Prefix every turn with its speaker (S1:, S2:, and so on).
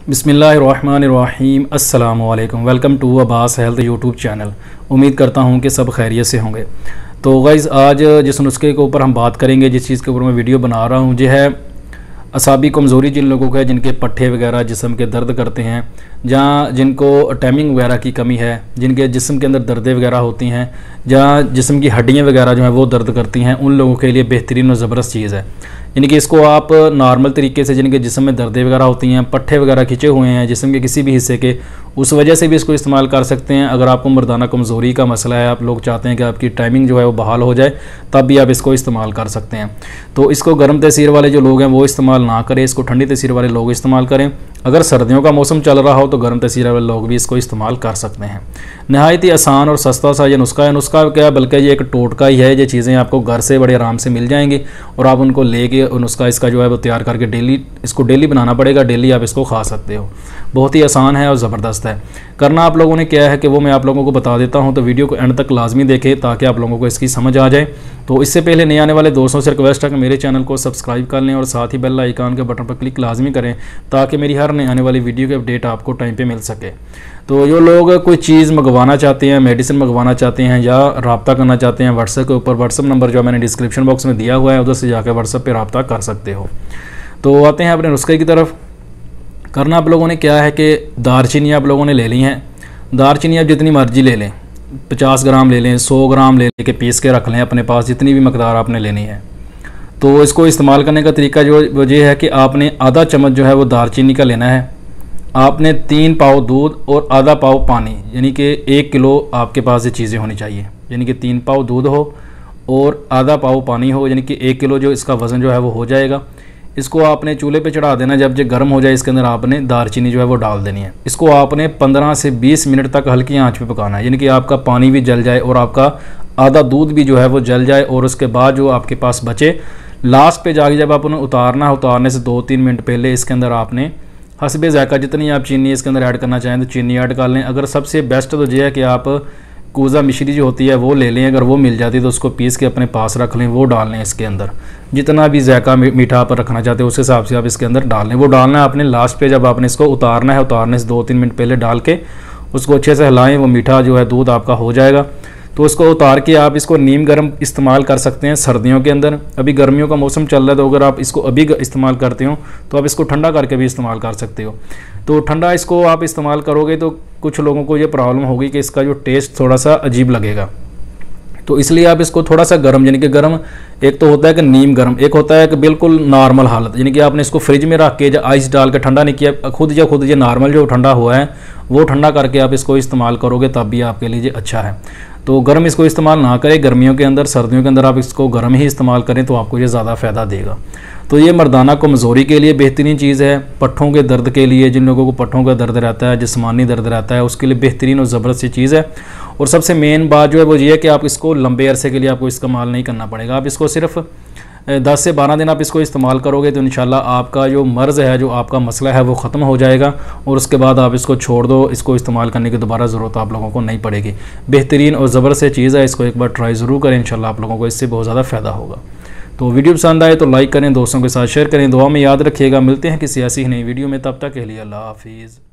S1: بسم اللہ الرحمن الرحیم السلام علیکم welcome to Abbas health YouTube channel امید کرتا ہوں کہ سب خیریت سے ہوں گے تو غیز آج جس نسخے کے اوپر ہم بات کریں گے جس چیز کے اوپر میں ویڈیو بنا رہا ہوں جو ہے اصابی کمزوری جن لوگوں کو ہے جن کے پٹھے وغیرہ جسم کے درد کرتے ہیں جہاں جن کو ٹائمنگ وغیرہ کی کمی ہے جن کے جسم کے اندر دردیں وغیرہ ہوتی ہیں جہاں جسم کی ہڈیاں وغیرہ جو ہیں وہ درد کرتی ہیں ان لوگوں کے لیے بہترین اور زبردست چیز ہے یعنی کہ اس کو آپ نارمل طریقے سے یعنی جن کے جسم میں دردیں وغیرہ ہوتی ہیں، پٹھے وغیرہ کھچے ہوئے ہیں، جسم کے کسی بھی حصے کے، اس وجہ سے بھی اس کو استعمال کر سکتے ہیں۔ اگر آپ کو مردانہ کمزوری کا مسئلہ ہے، آپ لوگ چاہتے ہیں کہ آپ کی ٹائمنگ جو ہے وہ بحال ہو جائے، تب بھی آپ اس کو استعمال کر سکتے ہیں۔ تو اس کو گرم تاثیر والے جو لوگ ہیں، وہ استعمال نہ کریں، اس کو ٹھنڈی تاثیر والے لوگ استعمال کریں۔ اگر سردیوں کا موسم چل رہا ہو تو گرم تاثیر والے لوگ بھی اس کو استعمال کر سکتے ہیں۔ نہایت ہی آسان اور سستا سا یہ نسخہ ہے۔ نسخہ کیا بلکہ یہ ایک ٹوٹکا ہی ہے۔ یہ چیزیں آپ کو گھر سے بڑے آرام سے مل جائیں گے اور آپ ان کو لے کے نسخہ اس کا جو ہے وہ تیار کر کے ڈیلی اس کو ڈیلی بنانا پڑے گا۔ ڈیلی آپ اس کو کھا سکتے ہو۔ بہت ہی آسان ہے اور زبردست ہے۔ کرنا آپ لوگوں نے کیا ہے کہ وہ میں آپ لوگوں کو بتا دیتا ہوں تو ویڈیو کو اینڈ تک لازمی دیکھیں تاکہ آپ لوگوں کو اس کی سمجھ آ جائے۔ تو اس سے پہلے نئے آنے والے دوستوں سے ریکویسٹ ہے کہ میرے چینل کو سبسکرائب کر لیں اور ساتھ ہی بیل آئیکن کے بٹن پر کلک لازمی کریں تاکہ میری ہر نئے آنے والی ویڈیو کی اپڈیٹ آپ کو ٹائم پہ مل سکے۔ تو جو لوگ کوئی چیز منگوانا چاہتے ہیں میڈیسن منگوانا چاہتے ہیں یا رابطہ کرنا چاہتے ہیں واٹس ایپ کے اوپر واٹس ایپ نمبر جو میں نے ڈسکرپشن باکس میں دیا ہوا ہے، ادھر سے جا کے واٹس ایپ پہ رابطہ کر سکتے ہو۔ تو آتے ہیں اپنے نسخے کی طرف۔ کرنا آپ لوگوں نے کیا ہے کہ دار چینی آپ لوگوں نے لے لی ہیں۔ دار چینی آپ جتنی مرضی لے لیں۔ پچاس گرام لے لیں، سو گرام لے لے کے پیس کے رکھ لیں اپنے پاس، جتنی بھی مقدار آپ نے لینی ہے۔ تو اس کو استعمال کرنے کا طریقہ جو وجہ ہے کہ آپ نے آدھا چمچ جو ہے وہ دار چینی کا لینا ہے۔ آپ نے تین پاؤ دودھ اور آدھا پاؤ پانی یعنی کہ ایک کلو آپ کے پاس یہ چیزیں ہونی چاہیے۔ یعنی کہ تین پاؤ دودھ ہو اور آدھا پاؤ پانی ہو یعنی کہ ایک کلو جو اس کا وزن جو ہے وہ ہو جائے گا۔ اس کو آپ نے چولہے پہ چڑھا دینا، جب یہ گرم ہو جائے اس کے اندر آپ نے دار چینی جو ہے وہ ڈال دینی ہے۔ اس کو آپ نے پندرہ سے بیس منٹ تک ہلکی آنچ پہ پکانا ہے یعنی کہ آپ کا پانی بھی جل جائے اور آپ کا آدھا دودھ بھی جو ہے وہ جل جائے اور اس کے بعد جو آپ کے پاس بچے لاسٹ پہ جا کے جب آپ انہیں اتارنا ہے اتارنے سے دو تین منٹ پہلے اس کے اندر آپ نے حسب ذائقہ جتنی آپ چینی اس کے اندر ایڈ کرنا چاہیں تو چینی ایڈ کر لیں اگر سب سے بیسٹ تو یہ ہے کہ آپ کوزا مشری جو ہوتی ہے وہ لے لیں اگر وہ مل جاتی ہے تو اس کو پیس کے اپنے پاس رکھ لیں وہ ڈال لیں اس کے اندر جتنا بھی ذائقہ میٹھا پر رکھنا چاہتے ہیں اس حساب سے آپ اس کے اندر ڈال لیں وہ ڈالنا ہے آپ نے لاسٹ پہ جب آپ نے اس کو اتارنا ہے اتارنے سے دو تین منٹ پہلے ڈال کے اس کو اچھے سے ہلائیں وہ میٹھا جو ہے دودھ آپ کا ہو جائے گا تو اس کو اتار کے آپ اس کو نیم گرم استعمال کر سکتے ہیں سردیوں کے اندر۔ ابھی گرمیوں کا موسم چل رہا ہے تو اگر آپ اس کو ابھی استعمال کرتے ہو تو آپ اس کو ٹھنڈا کر کے بھی استعمال کر سکتے ہو۔ تو ٹھنڈا اس کو آپ استعمال کرو گے تو کچھ لوگوں کو یہ پرابلم ہوگی کہ اس کا جو ٹیسٹ تھوڑا سا عجیب لگے گا۔ تو اس لیے آپ اس کو تھوڑا سا گرم یعنی کہ گرم، ایک تو ہوتا ہے کہ نیم گرم، ایک ہوتا ہے کہ بالکل نارمل حالت۔ یعنی کہ آپ نے اس کو فریج میں رکھ کے آئس ڈال کے ٹھنڈا نہیں کیا، خود یا خود یہ نارمل جو ٹھنڈا ہوا ہے، وہ ٹھنڈا کر کے آپ اس کو استعمال کرو گے، تب بھی آپ کے لیے اچھا ہے۔ تو گرم اس کو استعمال نہ کریں گرمیوں کے اندر، سردیوں کے اندر آپ اس کو گرم ہی استعمال کریں تو آپ کو یہ زیادہ فائدہ دے گا۔ تو یہ مردانہ کمزوری کے لیے بہترین چیز ہے، پٹھوں کے درد کے لیے، جن لوگوں کو پٹھوں کا درد رہتا ہے، جسمانی درد رہتا ہے، اس کے لیے بہترین اور زبردست چیز ہے۔ اور سب سے مین بات جو ہے وہ یہ ہے کہ آپ اس کو لمبے عرصے کے لیے آپ کو استعمال نہیں کرنا پڑے گا۔ آپ اس کو صرف دس سے بارہ دن آپ اس کو استعمال کرو گے تو انشاءاللہ آپ کا جو مرض ہے، جو آپ کا مسئلہ ہے، وہ ختم ہو جائے گا اور اس کے بعد آپ اس کو چھوڑ دو، اس کو استعمال کرنے کی دوبارہ ضرورت آپ لوگوں کو نہیں پڑے گی۔ بہترین اور زبردست چیز ہے، اس کو ایک بار ٹرائی ضرور کریں، انشاءاللہ آپ لوگوں کو اس سے بہت زیادہ فائدہ ہوگا۔ تو ویڈیو پسند آئے تو لائک کریں، دوستوں کے ساتھ شیئر کریں، دعا میں یاد رکھیے گا۔ ملتے ہیں کسی ایسی ہی نئی ویڈیو میں، تب تک کے لیے اللہ حافظ۔